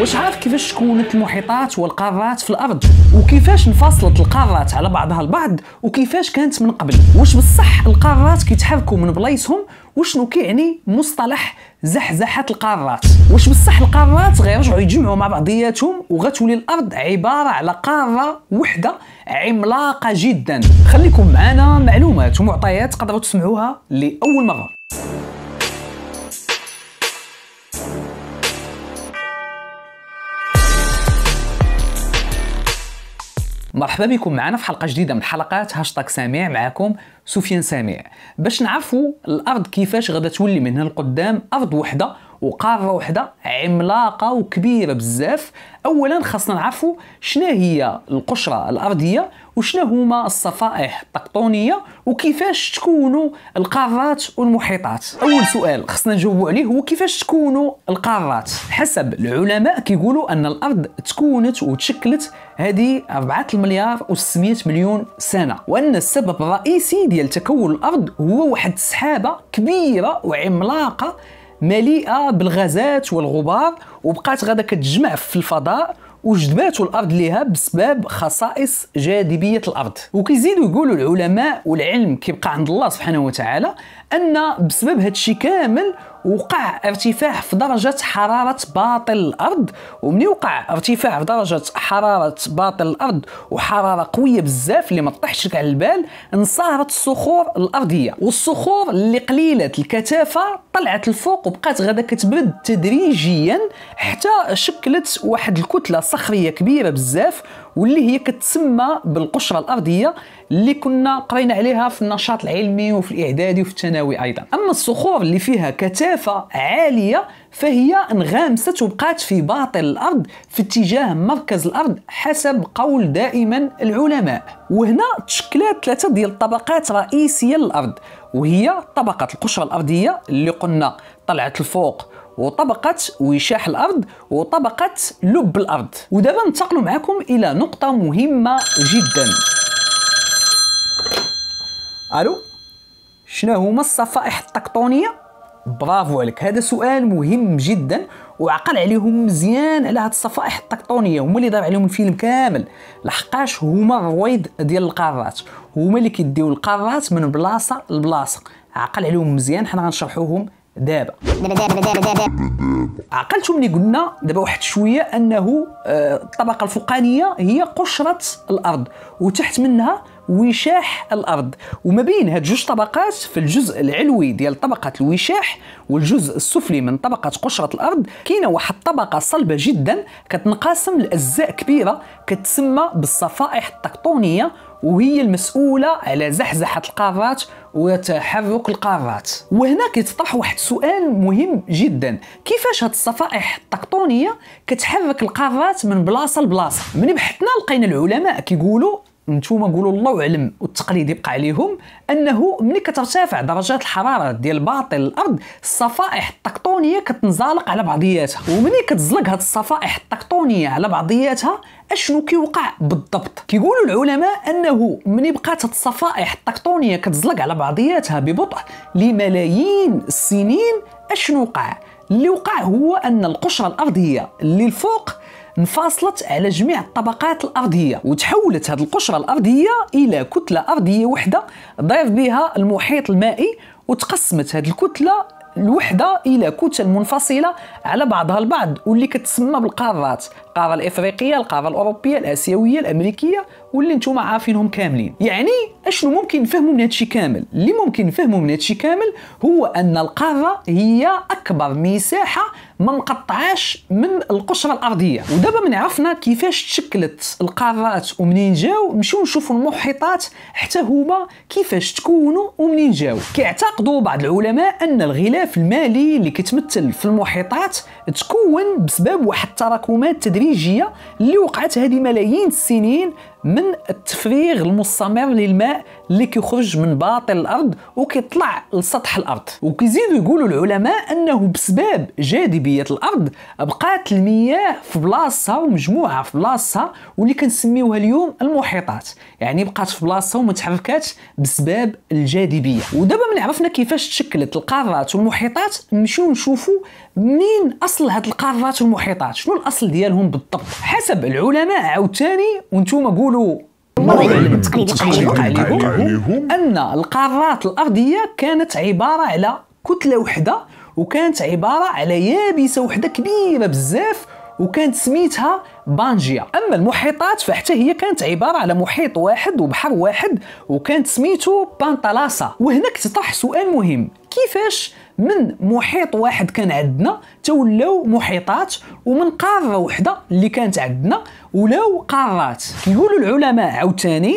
واش عارف كيفاش تكونت المحيطات والقارات في الأرض؟ وكيفاش انفصلت القارات على بعضها البعض؟ وكيفاش كانت من قبل؟ واش بصح القارات كيتحركوا من بلايصهم؟ وشنو كيعني مصطلح زحزحة القارات؟ واش بصح القارات غيرجعوا يتجمعوا مع بعضياتهم وغتولي الأرض عبارة على قارة وحدة عملاقة جدا؟ خليكم معنا معلومات ومعطيات تقدروا تسمعوها لأول مرة. مرحبا بكم معنا في حلقة جديدة من حلقات هاشتاغ سامع معكم سفيان سامع باش نعرفوا الأرض كيفاش غادا تولي من هنا لقدام أرض وحدة وقارة وحدة عملاقة وكبيرة بزاف. اولا خاصنا نعرفوا شنو هي القشرة الأرضية وشنو هما الصفائح التكتونيه وكيفاش تكونوا القارات والمحيطات. أول سؤال خصنا نجاوبوا عليه هو كيفاش تكونوا القارات؟ حسب العلماء كيقولوا أن الأرض تكونت وتشكلت هذه 4 المليار و600 مليون سنة وأن السبب الرئيسي ديال تكون الأرض هو واحد السحابه كبيرة وعملاقة مليئة بالغازات والغبار وبقات غادا كتجمع في الفضاء وجذباتو الأرض ليها بسبب خصائص جاذبية الأرض. وكيزيدوا يقولوا العلماء والعلم كيبقى عند الله سبحانه وتعالى أن بسبب هذا الشيء كامل وقع ارتفاع في درجة حرارة باطن الأرض. ومن وقع ارتفاع في درجة حرارة باطن الأرض وحرارة قوية بزاف اللي ما تطيحش لك على البال انصهرت الصخور الأرضية. والصخور اللي قليلة الكثافة طلعت الفوق وبقات غادا كتبرد تدريجيا حتى شكلت واحد الكتلة صخرية كبيرة بزاف واللي هي كتسمى بالقشرة الأرضية اللي كنا قرينا عليها في النشاط العلمي وفي الإعدادي وفي الثانوي أيضا. أما الصخور اللي فيها كثافة عالية فهي انغمست وبقات في باطن الأرض في اتجاه مركز الأرض حسب قول دائما العلماء. وهنا تشكلت ثلاثة ديال الطبقات رئيسية للأرض وهي طبقة القشرة الأرضية اللي قلنا طلعت الفوق وطبقة وشاح الأرض وطبقة لب الأرض. ودابا ننتقل معكم إلى نقطة مهمة جدا. ألو؟ شنو هما الصفائح التكتونية؟ برافو عليك. هذا سؤال مهم جدا وعقل عليهم مزيان على هاد الصفائح التكتونية. هما اللي دار عليهم الفيلم كامل. لحقاش هما الرويض ديال القارات. هما اللي كيديو القارات من بلاصة لبلاصة. عقل عليهم مزيان. حنا غنشرحوهم دابا. عقلتوا ملي قلنا دابا واحد شوية أنه آه، الطبقة الفوقانية هي قشرة الأرض وتحت منها وشاح الأرض. وما بين هاد جوج طبقات في الجزء العلوي ديال طبقة الوشاح والجزء السفلي من طبقة قشرة الأرض كاينة واحد الطبقة صلبة جدا كتنقسم لأجزاء كبيرة كتسمى بالصفائح التكتونية وهي المسؤولة على زحزحة القارات وتحرك القارات وهنا كيتطرح واحد السؤال مهم جدا. كيفاش هاد الصفائح التكتونية كتحرك القارات من بلاصة لبلاصة؟ من بحثنا لقينا العلماء كيقولوا نتوما قولوا الله أعلم والتقليد يبقى عليهم أنه ملي كترتفع درجات الحرارة ديال باطن الأرض الصفائح التكتونيه كتنزلق على بعضياتها. وملي كتزلق هاد الصفائح التكتونيه على بعضياتها؟ أشنو كيوقع بالضبط؟ كيقولوا العلماء أنه ملي بقات الصفائح التكتونيه كتزلق على بعضياتها ببطء لملايين السنين. أشنو وقع؟ اللي وقع هو أن القشرة الأرضية اللي الفوق انفصلت على جميع الطبقات الأرضية وتحولت هذه القشرة الأرضية إلى كتلة أرضية وحدة ضاف بها المحيط المائي وتقسمت هذه الكتلة الوحدة إلى كتل منفصلة على بعضها البعض واللي كتسمى بالقارات. القارة الإفريقية القارة الأوروبية الآسيوية الأمريكية واللي نتوما عارفينهم كاملين. يعني أشنو ممكن نفهموا من هادشي كامل؟ اللي ممكن نفهموا من هادشي كامل هو أن القارة هي أكبر مساحة ما مقطعاش من القشرة الأرضية. ودابا من عرفنا كيفاش تشكلت القارات ومنين جاو نمشيو نشوفوا المحيطات حتى هما كيفاش تكونوا ومنين جاو. كيعتقدوا بعض العلماء أن الغلاف المالي اللي كيتمثل في المحيطات تكون بسبب واحد التراكمات تدريجيه اللي وقعت هذه ملايين السنين من التفريغ المستمر للماء اللي كيخرج من باطن الأرض وكيطلع لسطح الأرض. وكيزيدوا يقولوا العلماء أنه بسبب جاذبية الأرض بقات المياه في بلاصتها ومجموعة في بلاصتها واللي كنسميوها اليوم المحيطات. يعني بقات في بلاصتها وما تحركاتش بسبب الجاذبية. ودابا من عرفنا كيفاش تشكلت القارات والمحيطات نمشيو نشوفوا منين أصل هاد القارات والمحيطات؟ شنو الأصل ديالهم بالضبط؟ حسب العلماء عاوتاني وأنتم قولوا عليهم أن القارات الأرضية كانت عبارة على كتلة وحدة وكانت عبارة على يابسة وحدة كبيرة بزاف وكانت سميتها بانجيا. أما المحيطات فحتى هي كانت عبارة على محيط واحد وبحر واحد وكانت سميتو بانتالاسا وهنا كتطرح سؤال مهم. كيفاش من محيط واحد كان عندنا تولاو محيطات ومن قارة وحدة اللي كانت عندنا ولاو قارات. كيقولوا العلماء عاوتاني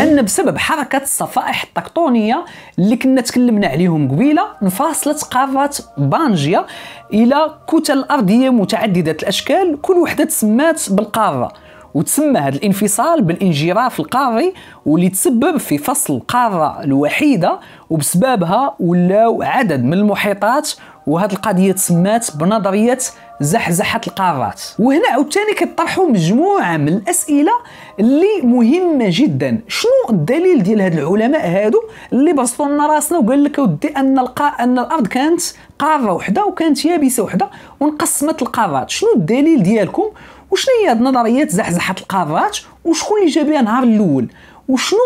أن بسبب حركه الصفائح التكتونية اللي كنا تكلمنا عليهم قبيلة انفصلت قاره بانجيا إلى كتل أرضية متعددة الأشكال كل وحدة تسمات بالقارة. وتسمى هذا الانفصال بالانجراف القاري واللي تسبب في فصل القارة الوحيدة وبسببها ولاو عدد من المحيطات وهذه القضية تسمات بنظرية زحزحة القارات. وهنا عاوتاني كيطرحوا مجموعة من الأسئلة اللي مهمة جدا. شنو الدليل ديال هاد العلماء هادو اللي بسطوا لنا راسنا وقال لك ودي أن القا أن الأرض كانت قارة وحدة وكانت يابسة وحدة وانقسمت القارات. شنو الدليل ديالكم؟ وشنو هي هاد نظرية زحزحة القارات؟ وشكون اللي جابها نهار الأول؟ وشنو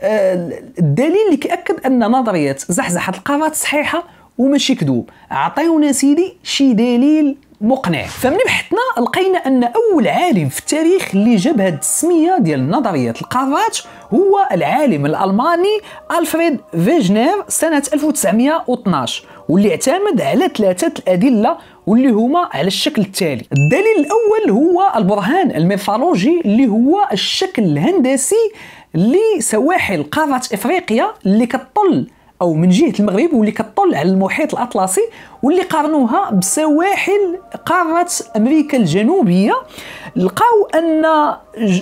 آه الدليل اللي كيأكد أن نظرية زحزحة القارات صحيحة؟ وماشي كذوب عطيونا سيدي شي دليل مقنع. فمن بحثنا لقينا أن أول عالم في التاريخ اللي جاب هاد السمية ديال نظرية القارات هو العالم الألماني ألفريد فيجنر سنة 1912 واللي اعتمد على ثلاثة الأدلة واللي هما على الشكل التالي. الدليل الأول هو البرهان الميثولوجي اللي هو الشكل الهندسي لسواحل قارة إفريقيا اللي كتطل أو من جهة المغرب واللي كتطل على المحيط الأطلسي واللي قارنوها بسواحل قارة أمريكا الجنوبية. لقاو أن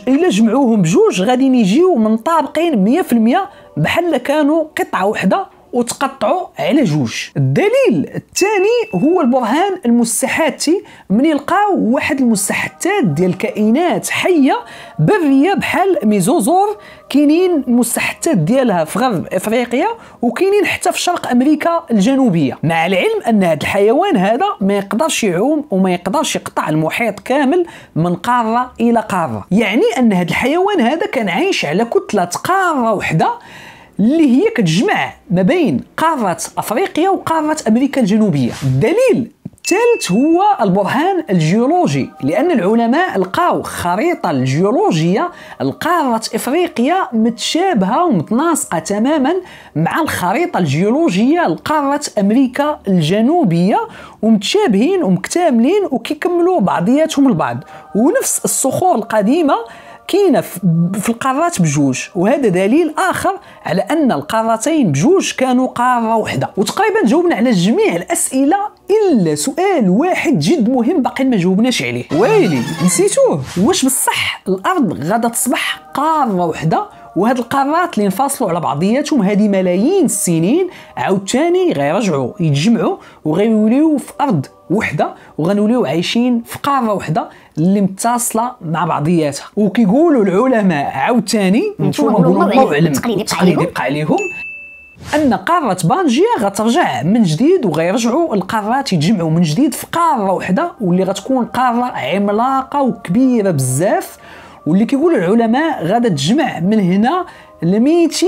إلا جمعوهم بجوج غادي يجيو منطابقين 100% بحال كانوا قطعة واحدة وتقطعوا على جوج. الدليل الثاني هو البرهان المستحاتي من يلقاو واحد المستحثات ديال كائنات حية برية بحال ميزوزور كاينين المستحثات ديالها في غرب أفريقيا وكاينين حتى في شرق أمريكا الجنوبية. مع العلم أن هذا الحيوان هذا ما يقدرش يعوم وما يقدرش يقطع المحيط كامل من قارة إلى قارة. يعني أن هذا الحيوان هذا كان عايش على كتلة قارة وحدة اللي هي كتجمع ما بين قارة أفريقيا وقارة أمريكا الجنوبية. الدليل الثالث هو البرهان الجيولوجي لأن العلماء لقاو خريطة الجيولوجية لقارة إفريقيا متشابهة ومتناسقة تماما مع الخريطة الجيولوجية لقارة أمريكا الجنوبية ومتشابهين ومكتملين وكيكملوا بعضياتهم البعض. ونفس الصخور القديمة كاينة في القارات بجوج وهذا دليل آخر على أن القارتين بجوج كانوا قارة واحدة وتقريبا جاوبنا على جميع الأسئلة إلا سؤال واحد جد مهم باقي ما جاوبناش عليه. ويلي نسيتوه واش بصح الأرض غادا تصبح قارة واحدة وهاد القارات اللي انفصلوا على بعضياتهم هذه ملايين السنين عاوتاني غيرجعوا يتجمعوا وغيوليو في أرض وحدة وغنوليو عايشين في قارة وحدة اللي متصلة مع بعضياتها. وكيقولوا العلماء عاوتاني نتوما نقولوا الله اعلم التقليد يبقى عليهم أن قارة بانجيا غترجع من جديد وغيرجعوا القارات يتجمعوا من جديد في قارة وحدة واللي غتكون قارة عملاقة وكبيرة بزاف. واللي كيقولوا العلماء غادا تجمع من هنا ل 200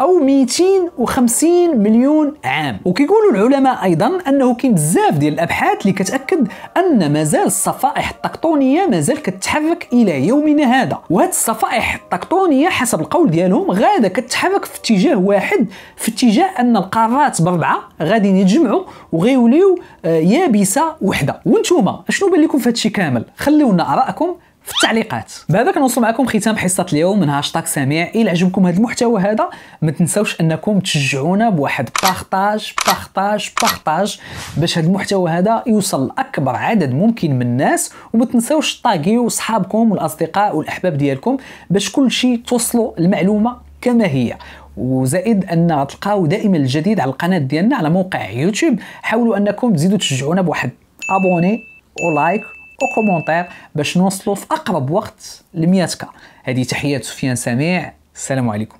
أو 250 مليون عام. وكيقولوا العلماء أيضا أنه كاين بزاف ديال الأبحاث اللي كتأكد أن مازال الصفائح التكتونيه مازال كتتحرك إلى يومنا هذا. وهاد الصفائح التكتونيه حسب القول ديالهم غادا كتتحرك في اتجاه واحد في اتجاه أن القارات بربعة غادي يتجمعوا وغيوليو آه، يابسة وحدة. وانتوما شنو بان لكم في هادشي كامل؟ خليونا ارائكم في التعليقات. بهذا كنوصل معكم ختام حصة اليوم من هاشتاغ سميع؟ إلى عجبكم هذا المحتوى هذا ما تنساوش أنكم تشجعونا بواحد بارطاج بارطاج بارطاج باش هذا المحتوى هذا يوصل لأكبر عدد ممكن من الناس وما تنساوش تاغيو صحابكم والأصدقاء والأحباب ديالكم باش كل شيء توصلوا المعلومه كما هي. وزائد أن تلقاو دائما الجديد على القناة ديالنا على موقع يوتيوب. حاولوا أنكم تزيدوا تشجعونا بواحد abonné و like و commentaire باش نوصلوا في أقرب وقت ل 100 هذه تحيات سفيان سميع. السلام عليكم.